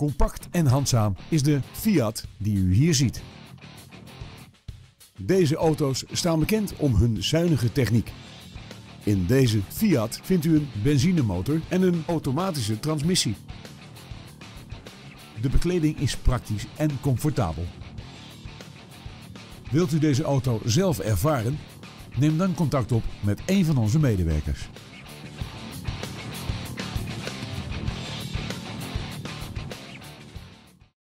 Compact en handzaam is de Fiat die u hier ziet. Deze auto's staan bekend om hun zuinige techniek. In deze Fiat vindt u een benzinemotor en een automatische transmissie. De bekleding is praktisch en comfortabel. Wilt u deze auto zelf ervaren? Neem dan contact op met een van onze medewerkers.